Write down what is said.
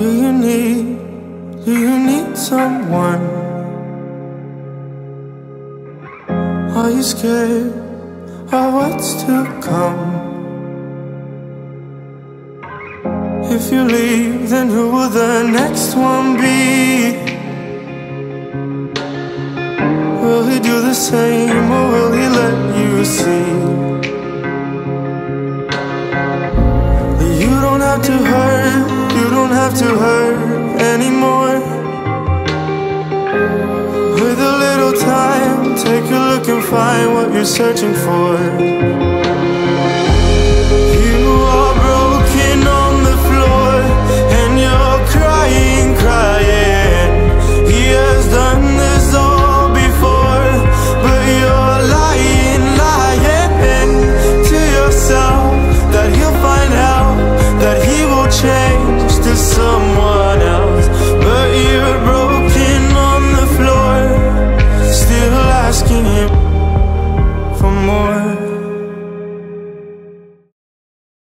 Do you need, do you need someone? Are you scared of what's to come? If you leave, then who will the next one be? Will he do the same or will he let you see? that You don't have to hurt, you don't have to hurt anymore. With a little time, take a look and find what you're searching for.